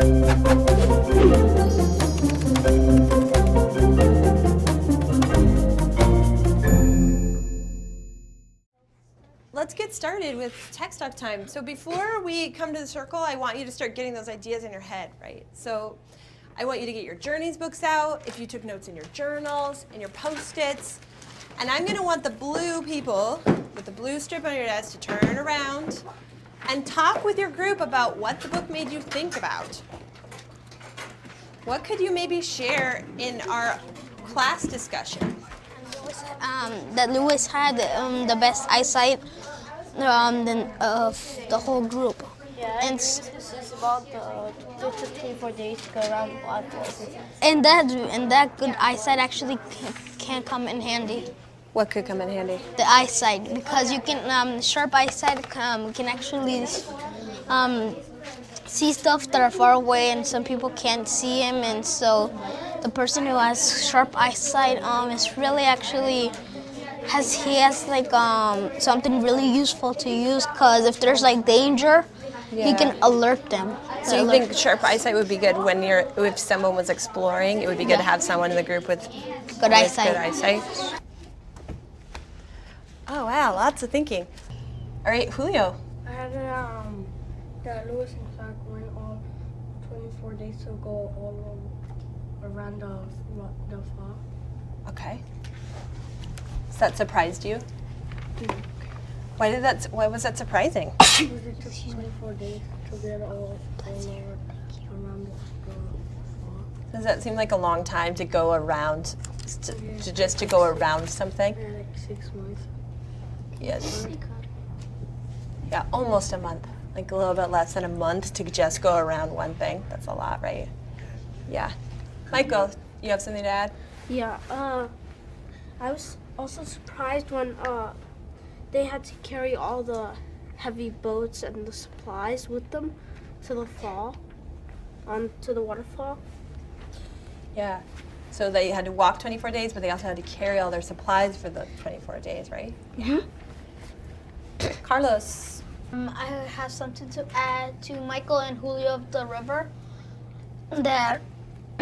Let's get started with text talk time. So before we come to the circle, I want you to start getting those ideas in your head, right? So I want you to get your journeys books out, if you took notes in your journals, and your post-its. And I'm gonna want the blue people with the blue strip on your desk to turn around and talk with your group about what the book made you think about. What could you maybe share in our class discussion? um, that Lewis had um, the best eyesight um, than, of the whole group. and, This is about the it took 24 days to go around Waterfalls. and that and that good eyesight actually can, can come in handy. What could come in handy? The eyesight because you can um, sharp eyesight um, can actually um, see stuff that are far away and some people can't see them. and so the person who has sharp eyesight um, is really actually has he has like um, something really useful to use because if there's like danger he can alert them So you think sharp eyesight would be good when you're if someone was exploring? It would be good to have someone in the group with good with eyesight Good eyesight. Oh wow, lots of thinking. All right, Julio. I had um that Lewis and Clark went all 24 days to go all around the the fall. Okay. So that surprised you? Why did that? Why was that surprising? Because it took 24 days to get all, all around the, fall. Does that seem like a long time to go around, to, to just to go around something? And like six months. Yes. Yeah, almost a month. Like a little bit less than a month to just go around one thing. That's a lot, right? Yeah. Michael, you have something to add? Yeah, uh, I was also surprised when uh, they had to carry all the heavy boats and the supplies with them to the fall, onto the waterfall. Yeah. So they had to walk 24 days, but they also had to carry all their supplies for the 24 days, right? Yeah. Carlos. Um, I have something to add to Michael and Julio of the river. That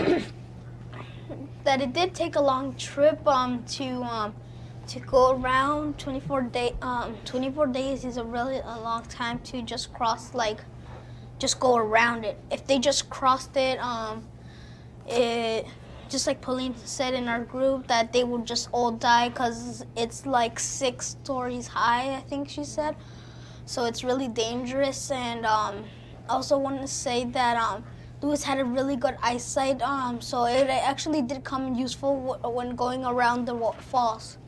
that it did take a long trip um, to um, to go around 24 day um, 24 days is a really a long time to just cross like just go around it. If they just crossed it, um, it just like Pauline said in our group that they would just all die because it's like six stories high. I think she said so it's really dangerous and um, I also want to say that um, Lewis had a really good eyesight um, so it actually did come useful w- when going around the falls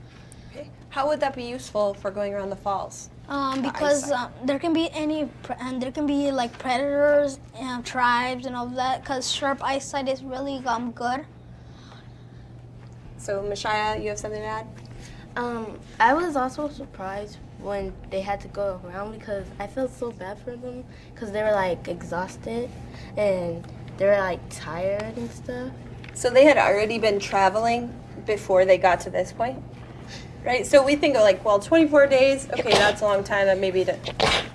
How would that be useful for going around the falls? um, because um, there can be any and there can be like predators and tribes and all of that because sharp eyesight is really um, good So, Mashaya, you have something to add? Um, I was also surprised when they had to go around because I felt so bad for them because they were like exhausted and they were like tired and stuff. So they had already been traveling before they got to this point, right? So we think of like, well, 24 days, okay, that's a long time. That maybe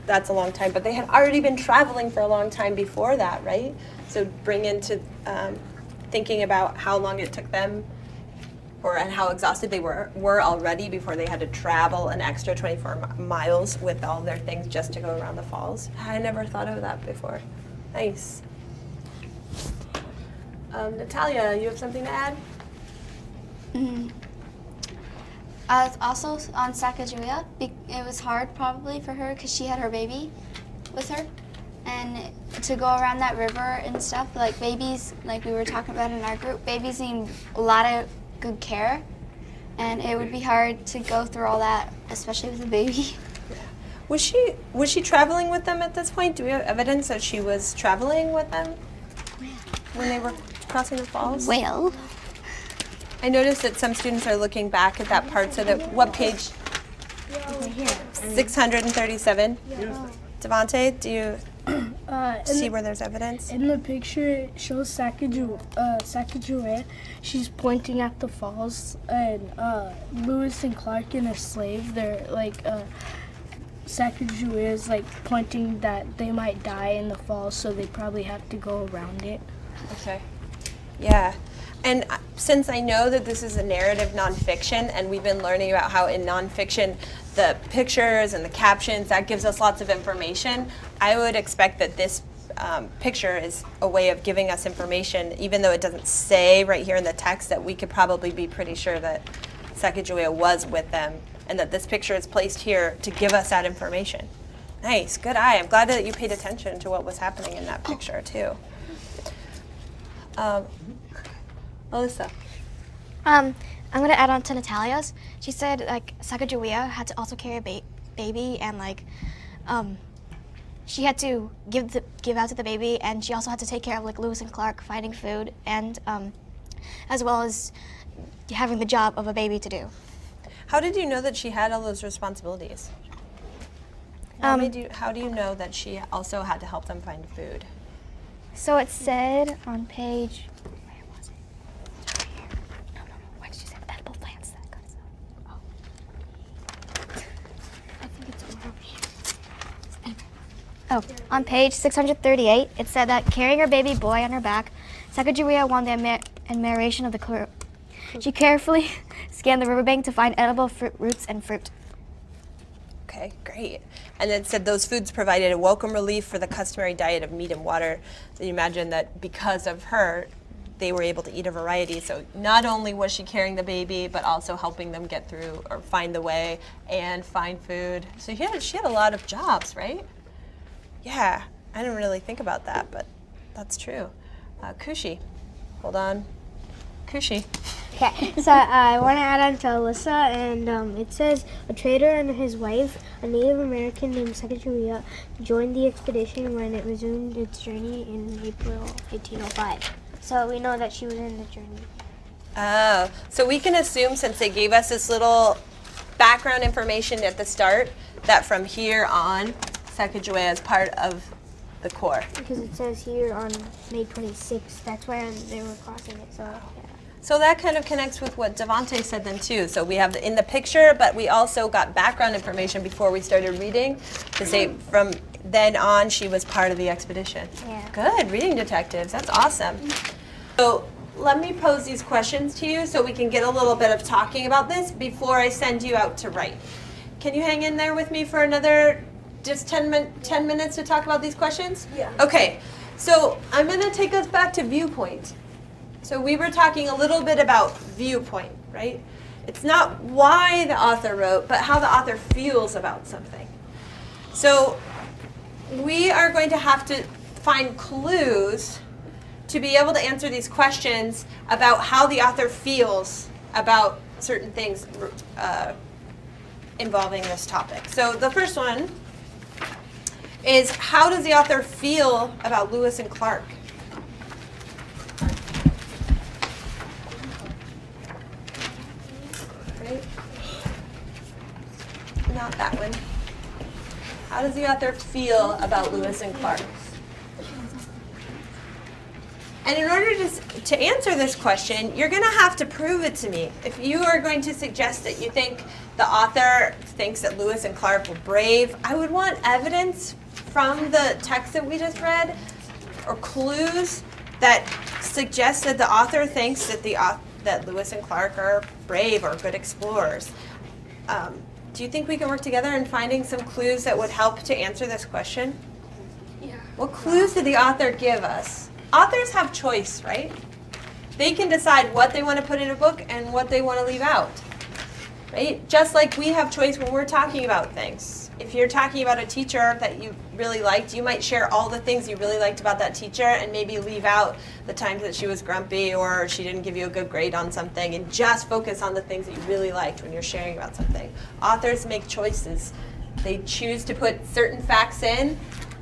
that's a long time, but they had already been traveling for a long time before that, right? So bring into um, thinking about how long it took them, or and how exhausted they were were already before they had to travel an extra 24 miles with all their things just to go around the falls. I never thought of that before. Nice. Um, Natalia, you have something to add? Uh, also on Sacagawea, it was hard probably for her because she had her baby with her, and to go around that river and stuff. Like babies, like we were talking about in our group, babies need a lot of good care, and it would be hard to go through all that, especially with a baby. Was she was she traveling with them at this point? Do we have evidence that she was traveling with them when they were crossing the falls? Well, I noticed that some students are looking back at that part. So that what page? Six hundred and thirty-seven. Devante, do you Uh, see the, where there's evidence? in the picture, it shows Sacagawea. Uh, Sacagawea. She's pointing at the falls, and uh, Lewis and Clark and a slave. They're like uh, Sacagawea is like pointing that they might die in the falls, so they probably have to go around it. Okay. Yeah. And uh, since I know that this is a narrative nonfiction, and we've been learning about how in nonfiction the pictures and the captions that gives us lots of information, I would expect that this um, picture is a way of giving us information, even though it doesn't say right here in the text that we could probably be pretty sure that Sacagawea was with them, and that this picture is placed here to give us that information. Nice, good eye. I'm glad that you paid attention to what was happening in that picture too. Um, Alyssa. Um, I'm gonna add on to Natalia's. She said like Sacagawea had to also carry a ba- baby and like, um, she had to give the give out to the baby and she also had to take care of like Lewis and Clark finding food and um, as well as having the job of a baby to do. How did you know that she had all those responsibilities? How, Um, you, how do you know that she also had to help them find food? So it said on page. Where was it? Over here. No, no, no. Where did you say edible plants? That got us out. Oh. I think it's over here. Oh, on page 638, it said that carrying her baby boy on her back, Sacagawea won the admi- admiration of the crew. She carefully scanned the riverbank to find edible fruit, roots and fruit. Okay, great. And it said those foods provided a welcome relief for the customary diet of meat and water. So you imagine that because of her, they were able to eat a variety. So not only was she carrying the baby, but also helping them get through or find the way and find food. So she had, she had a lot of jobs, right? Yeah, I didn't really think about that, but that's true. Uh, Kushi, hold on. Kushi. Okay, so I want to add on to Alyssa, and um, it says a trader and his wife, a Native American named Sacagawea, joined the expedition when it resumed its journey in April 1805. So we know that she was in the journey. Oh, so we can assume since they gave us this little background information at the start that from here on, Sacagawea as part of the Corps. Because it says here on May 26th, that's when they were crossing it. So yeah. So that kind of connects with what Devante said then too. So we have the, in the picture, but we also got background information before we started reading to say from then on she was part of the expedition. Yeah. Good, reading detectives. That's awesome. So let me pose these questions to you so we can get a little bit of talking about this before I send you out to write. Can you hang in there with me for another just 10, min- 10 minutes to talk about these questions? Yeah. Okay, so I'm going to take us back to viewpoint. So we were talking a little bit about viewpoint, right? It's not why the author wrote, but how the author feels about something. So we are going to have to find clues to be able to answer these questions about how the author feels about certain things uh, involving this topic. So the first one is how does the author feel about Lewis and Clark? Right? Not that one. How does the author feel about Lewis and Clark? And in order to, to answer this question, you're going to have to prove it to me. If you are going to suggest that you think the author thinks that Lewis and Clark were brave, I would want evidence from the text that we just read or clues that suggest that the author thinks that the that Lewis and Clark are brave or good explorers. Um, do you think we can work together in finding some clues that would help to answer this question? Yeah. What clues did the author give us? Authors have choice, right? They can decide what they want to put in a book and what they want to leave out. Right? Just like we have choice when we're talking about things. If you're talking about a teacher that you really liked, you might share all the things you really liked about that teacher and maybe leave out the times that she was grumpy or she didn't give you a good grade on something and just focus on the things that you really liked when you're sharing about something. Authors make choices. They choose to put certain facts in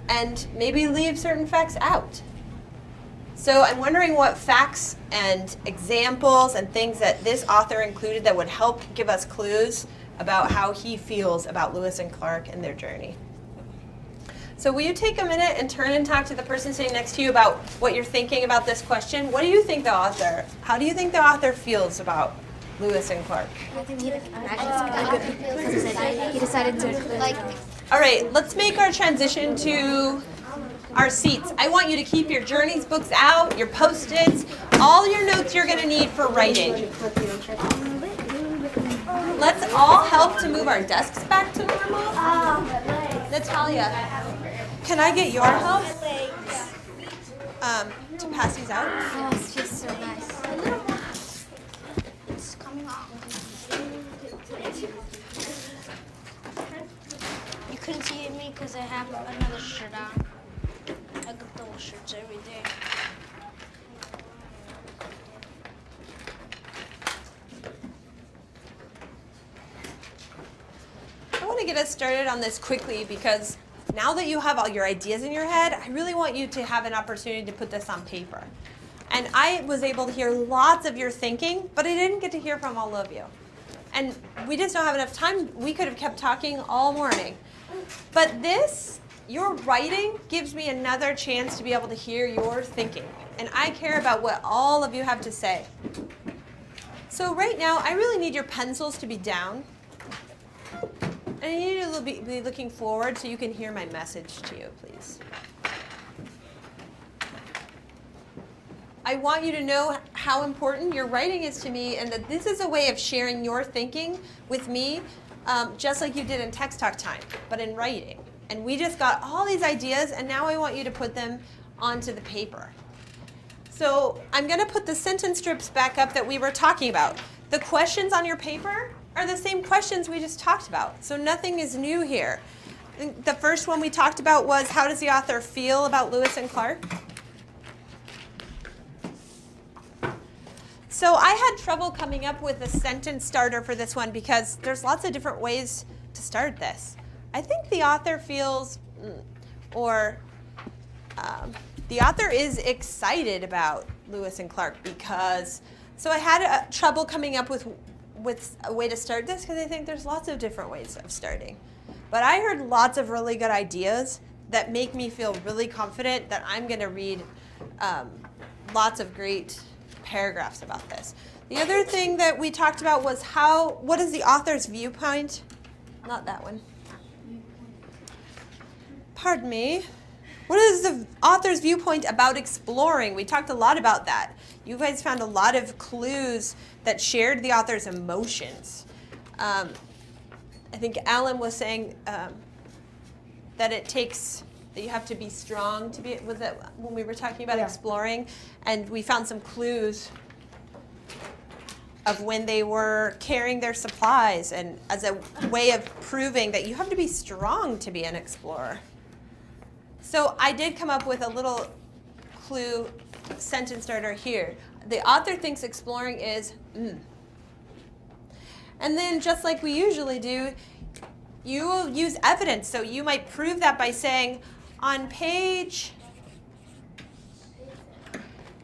and maybe leave certain facts out. So I'm wondering what facts and examples and things that this author included that would help give us clues about how he feels about Lewis and Clark and their journey. So will you take a minute and turn and talk to the person sitting next to you about what you're thinking about this question? What do you think the author, how do you think the author feels about Lewis and Clark? I think he, he decided to Like All right, let's make our transition to our seats. I want you to keep your journeys books out, your post-its, all your notes you're gonna need for writing. Let's all help to move our desks back to normal. Natalia, can I get your help? Um, to pass these out? Oh, it's just so nice. It's coming off. You couldn't see me because I have another shirt on. I got double shirts every day. To get us started on this quickly because now that you have all your ideas in your head, I really want you to have an opportunity to put this on paper. And I was able to hear lots of your thinking, but I didn't get to hear from all of you. And we just don't have enough time. We could have kept talking all morning. But this, your writing, gives me another chance to be able to hear your thinking. And I care about what all of you have to say. So, right now, I really need your pencils to be down. And I need you to be, be looking forward so you can hear my message to you, please. I want you to know how important your writing is to me and that this is a way of sharing your thinking with me, um, just like you did in text talk time, but in writing. And we just got all these ideas, and now I want you to put them onto the paper. So I'm going to put the sentence strips back up that we were talking about. The questions on your paper are the same questions we just talked about. So nothing is new here. The first one we talked about was how does the author feel about Lewis and Clark? So I had trouble coming up with a sentence starter for this one because there's lots of different ways to start this. I think the author feels, mm, or um, the author is excited about Lewis and Clark because. So I had uh, trouble coming up with with a way to start this because I think there's lots of different ways of starting. But I heard lots of really good ideas that make me feel really confident that I'm going to read um, lots of great paragraphs about this. The other thing that we talked about was how, what is the author's viewpoint? Not that one. Pardon me. What is the author's viewpoint about exploring? We talked a lot about that. You guys found a lot of clues that shared the author's emotions. Um, I think Alan was saying um, that it takes that you have to be strong to be was it when we were talking about Yeah. exploring and we found some clues of when they were carrying their supplies and as a way of proving that you have to be strong to be an explorer. So I did come up with a little clue sentence starter here. The author thinks exploring is mm. And then just like we usually do, you will use evidence. So you might prove that by saying on page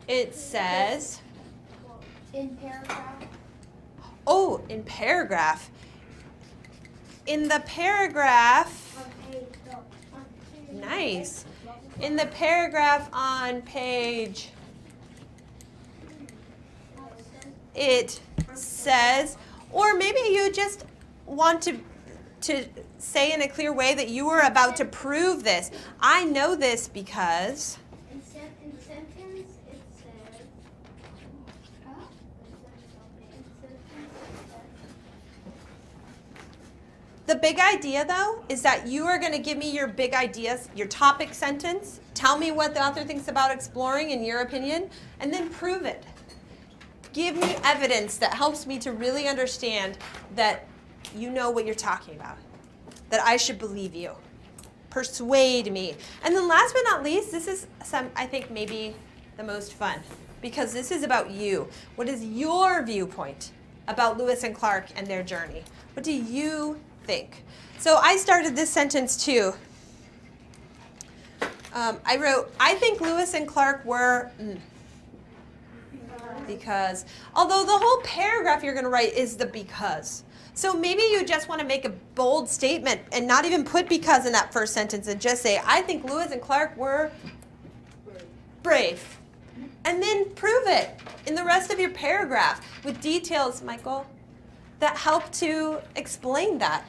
it says In paragraph. oh, in paragraph. In the paragraph Nice. In the paragraph on page, it says, or maybe you just want to to say in a clear way that you were about to prove this. I know this because In, sen- in the sentence, it says. The big idea, though, is that you are going to give me your big ideas, your topic sentence. Tell me what the author thinks about exploring in your opinion, and then prove it. Give me evidence that helps me to really understand that you know what you're talking about, that I should believe you. Persuade me. And then, last but not least, this is some, I think, maybe the most fun because this is about you. What is your viewpoint about Lewis and Clark and their journey? What do you think? So I started this sentence too. Um, I wrote, I think Lewis and Clark were. mm, because, although the whole paragraph you're going to write is the because. So maybe you just want to make a bold statement and not even put because in that first sentence and just say, I think Lewis and Clark were brave. And then prove it in the rest of your paragraph with details, Michael, that help to explain that.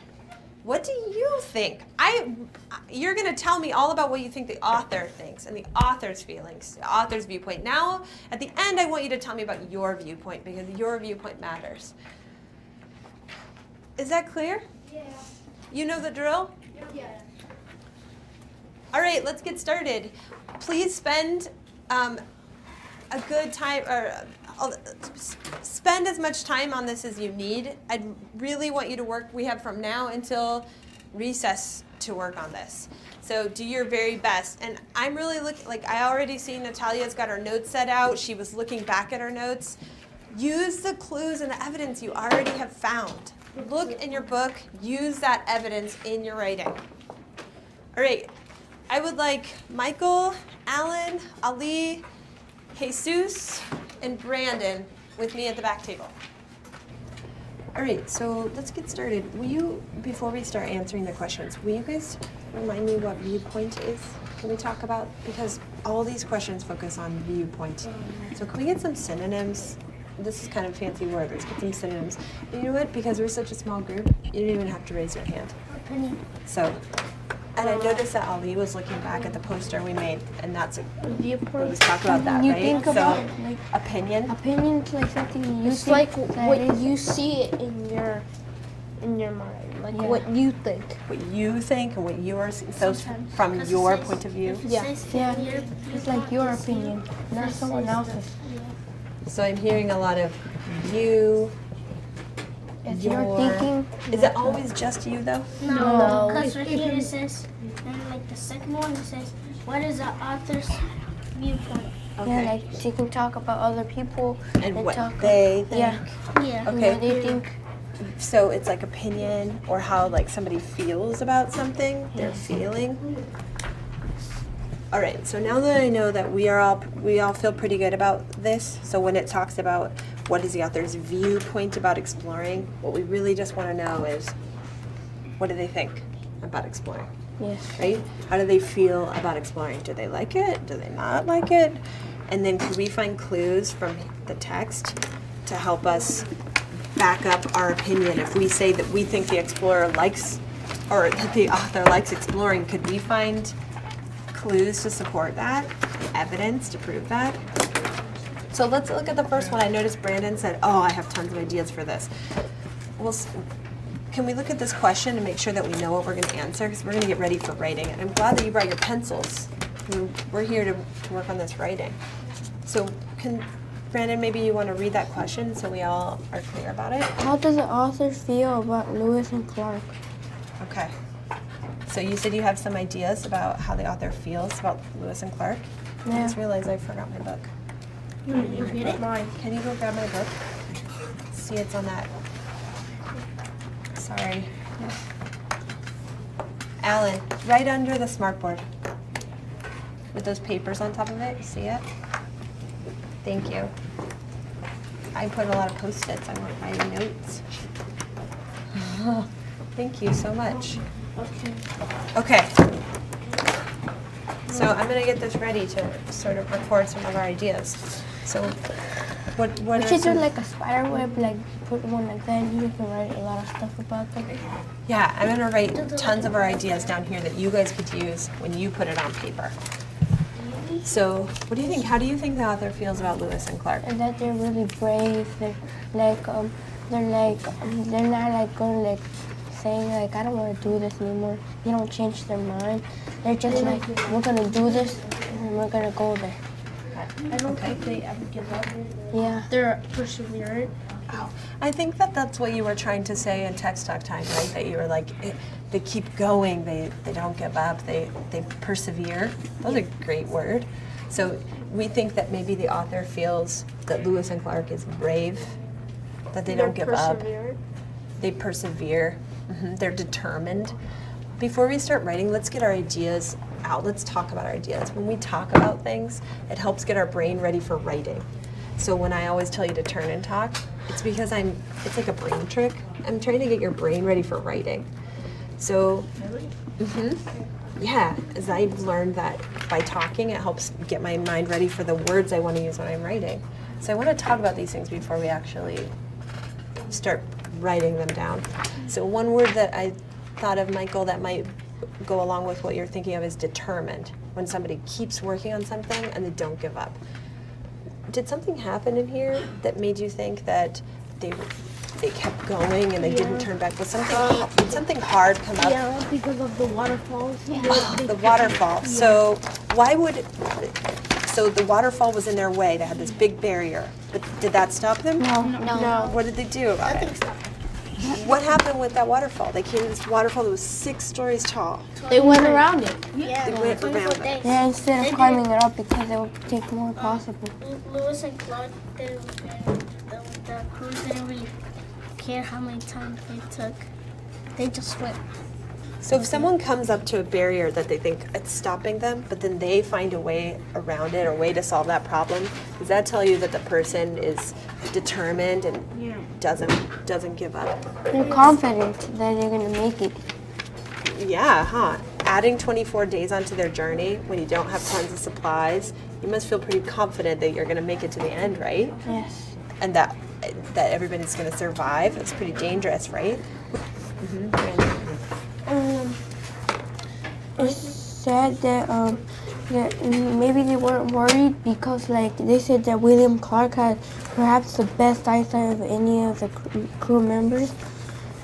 What do you think? I, you're gonna tell me all about what you think the author thinks and the author's feelings, the author's viewpoint. Now, at the end, I want you to tell me about your viewpoint because your viewpoint matters. Is that clear? Yeah. You know the drill? Yeah. All right, let's get started. Please spend um, a good time, or spend as much time on this as you need. I really want you to work. We have from now until recess to work on this. So do your very best. And I'm really looking, like I already see Natalia's got her notes set out. She was looking back at her notes. Use the clues and the evidence you already have found. Look in your book, use that evidence in your writing. All right, I would like Michael, Alan, Ali, Jesus, and Brandon with me at the back table. All right, so let's get started. Will you, before we start answering the questions, will you guys remind me what viewpoint is? Can we talk about, because all these questions focus on viewpoint. So can we get some synonyms? This is kind of a fancy word, let's get some synonyms. You know what, because we're such a small group, you don't even have to raise your hand. So, and I noticed that Ali was looking back at the poster we made, and that's, a viewpoint. we always talk about that, You right? think So, about, like, opinion, Opinions like something you It's think like that what is- you see it in your in your mind, like Yeah. what you think. what you think and what you are, seeing. so Sometimes. from your says- point of view. If it Yeah. Yeah, your it's like your opinion, not someone says- else's. So I'm hearing a lot of you. It's your. your thinking. Is it always just you though? No, No. because right here it says, and like the second one it says, what is the author's viewpoint? Yeah, like you can talk about other people And what talk. they think. Yeah. Yeah. Okay. What they think. So it's like opinion or how like somebody feels about something, their feeling. All right. So now that I know that we are all we all feel pretty good about this. So when it talks about what is the author's viewpoint about exploring, what we really just want to know is what do they think about exploring? Yes. right? How do they feel about exploring? Do they like it? Do they not like it? And then can we find clues from the text to help us back up our opinion? If we say that we think the explorer likes, or that the author likes exploring, could we find clues to support that? Evidence to prove that? So let's look at the first one. I noticed Brandon said, "Oh, I have tons of ideas for this." Well, can we look at this question and make sure that we know what we're going to answer? Because we're going to get ready for writing. And I'm glad that you brought your pencils. I mean, We're here to, to work on this writing. So, can Brandon, maybe you want to read that question so we all are clear about it? How does the author feel about Lewis and Clark? Okay. So you said you have some ideas about how the author feels about Lewis and Clark. I just realized I forgot my book. You, it? Can you go grab my book? See, it's on that. Sorry. Alan, right under the smartboard. With those papers on top of it, see it? Thank you. I put a lot of post-its on my notes. Thank you so much. Okay. Okay. So I'm gonna get this ready to sort of record some of our ideas. So what, what should do like a spider web, like put one like that, and you can write a lot of stuff about them. Yeah, I'm gonna write tons of our ideas down here that you guys could use when you put it on paper. So, what do you think? How do you think the author feels about Lewis and Clark? And that they're really brave. They're like um, they're like um, they're not like going like saying like I don't want to do this anymore. They don't change their mind. They're just like we're gonna do this and we're gonna go there. I don't think they ever give up. Yeah. They're perseverant. I think that that's what you were trying to say in text talk time, right? That you were like, it, they keep going, they, they don't give up, they, they persevere. That's a great word. So we think that maybe the author feels that Lewis and Clark is brave, that they don't give up. they persevere, hmm they're determined. Before we start writing, let's get our ideas out. Let's talk about our ideas. When we talk about things, it helps get our brain ready for writing. So when I always tell you to turn and talk, it's because I'm, it's like a brain trick. I'm trying to get your brain ready for writing. So, hmm yeah, as I've learned that by talking, it helps get my mind ready for the words I want to use when I'm writing. So I want to talk about these things before we actually start writing them down. So one word that I thought of, Michael, that might go along with what you're thinking of as determined. When somebody keeps working on something and they don't give up. Did something happen in here that made you think that they they kept going and they didn't turn back? Was something did something hard come up? Yeah, because of the waterfalls. Oh, the waterfall. So why would so the waterfall was in their way? They had this big barrier. But did that stop them? No, no. no. What did they do about it? What happened with that waterfall? They came to this waterfall that was six stories tall. They went around it. Yeah, They went 24 around it. Yeah, instead of climbing it up because it would take more possible. Lu- Lewis and Clark didn't, the, the crews didn't really care how many times they took. They just went. So if someone comes up to a barrier that they think it's stopping them, but then they find a way around it or a way to solve that problem, does that tell you that the person is determined and doesn't doesn't give up? They're confident that they're gonna make it. Yeah, huh? Adding 24 days onto their journey when you don't have tons of supplies, you must feel pretty confident that you're going to make it to the end, right? Yes. And that that everybody's going to survive. It's pretty dangerous, right? Um, sad that um that maybe they weren't worried because like they said that William Clark had perhaps the best eyesight of any of the crew members.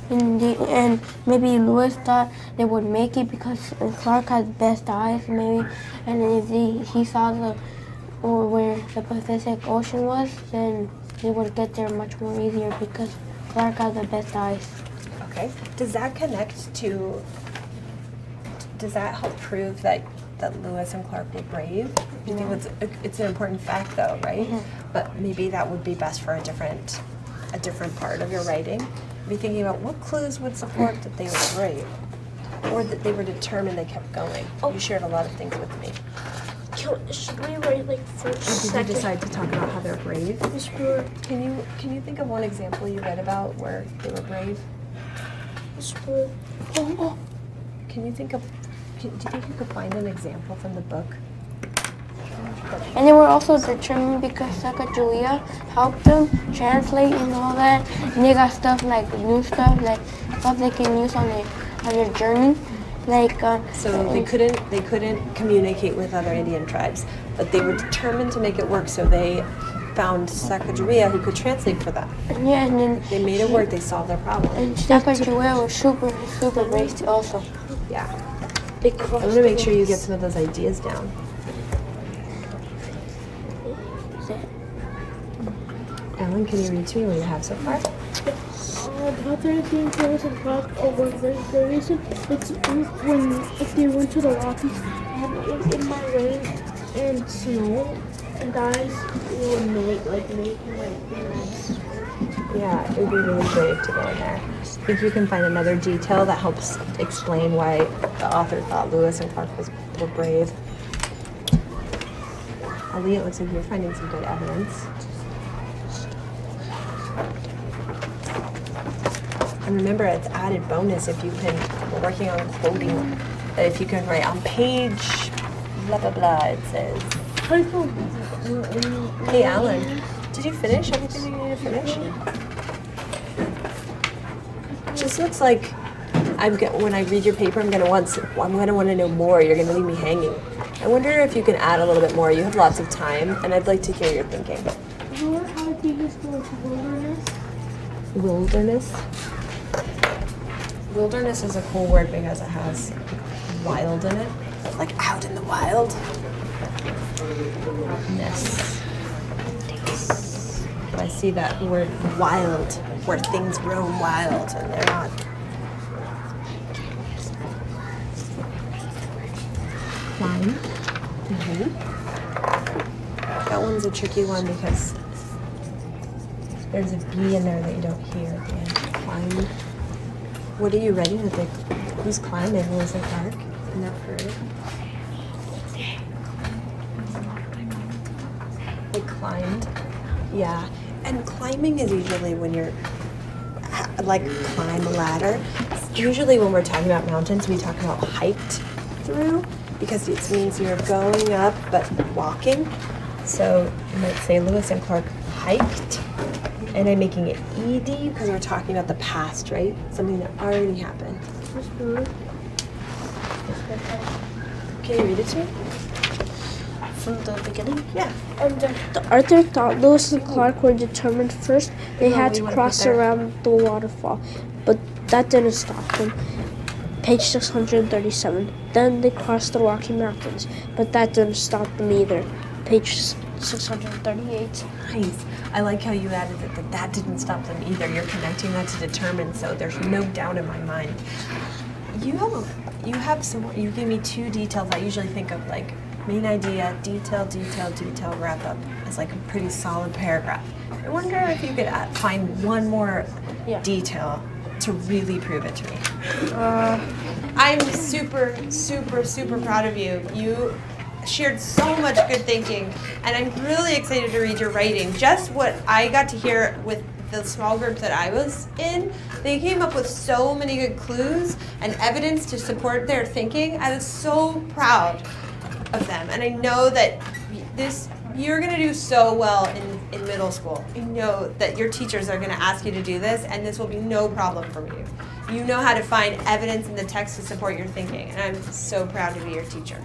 And, they, and maybe Lewis thought they would make it because Clark had the best eyes, maybe. And if he, he saw the or where the Pacific Ocean was, then they would get there much more easier because Clark had the best eyes. Okay. Does that connect to? Does that help prove that that Lewis and Clark were brave? Do you think it's it's an important fact though, right? Mm-hmm. But maybe that would be best for a different a different part of your writing. Be thinking about what clues would support that they were brave, or that they were determined. They kept going. Oh. You shared a lot of things with me. Can, should we write like first, Did you second? decide to talk about how they're brave? Can you can you think of one example you read about where they were brave? Can you think of? Can, do you think you could find an example from the book? And they were also determined because Sacagawea helped them translate and all that. And they got stuff like new stuff, like stuff they can use on their on their journey. Like uh, So they couldn't they couldn't communicate with other Indian tribes, but they were determined to make it work. So they found Sacagawea who could translate for them. yeah, and then They made it work. They solved their problem. and Sacagawea was super super brave too also. Yeah. They I'm gonna make sure you get some of those ideas down. Ellen, can you read to me what you have so far? Uh, about the Indian Lewis and Clark over the, the reason it's when if they went to the Rockies and it, it might rain and snow it would make like make like. Yeah, it would be really brave to go in there. Think you can find another detail that helps explain why the author thought Lewis and Clark was were brave. Ali, it looks like you're finding some good evidence. And remember, it's added bonus if you can. We're working on quoting. If you can write on page blah blah blah, it says. Hey, Alan, did you finish everything you needed to finish? Just looks like I'm get, when I read your paper, I'm gonna want I'm gonna want to know more. You're gonna leave me hanging. I wonder if you can add a little bit more. You have lots of time, and I'd like to hear your thinking. You know how they to wilderness? Wilderness. Wilderness is a cool word because it has wild in it, like out in the wild. Ness. But I see that word wild, where things roam wild, and they're not. Climb. Mhm. That one's a tricky one because there's a B in there that you don't hear at the end. Climb. What are you ready to think? Who's climbing? Lewis and Clark in that parade? Climbed. Yeah. And climbing is usually when you're like climb a ladder. Usually when we're talking about mountains, we talk about hiked through because it means you're going up but walking. So you might say Lewis and Clark hiked. And I'm making it ED because we're talking about the past, right? Something that already happened. Can you read it to me? From the beginning? Yeah. The Arthur thought Lewis and Clark were determined first. They No, had to cross around the waterfall, but that didn't stop them. Page 637. Then they crossed the Rocky Mountains, but that didn't stop them either. Page 638. Nice. I like how you added that, that that didn't stop them either. You're connecting that to determine, so there's no doubt in my mind. You have you have some. You gave me two details. I usually think of like main idea, detail, detail, detail, wrap up as like a pretty solid paragraph. I wonder if you could add, find one more Yeah. detail to really prove it to me. Uh, I'm super, super, super proud of you. You shared so much good thinking, and I'm really excited to read your writing. Just what I got to hear with the small group that I was in, they came up with so many good clues and evidence to support their thinking. I was so proud of them, and I know that this you're gonna do so well in, in middle school. I know that your teachers are gonna ask you to do this, and this will be no problem for you. You know how to find evidence in the text to support your thinking, and I'm so proud to be your teacher.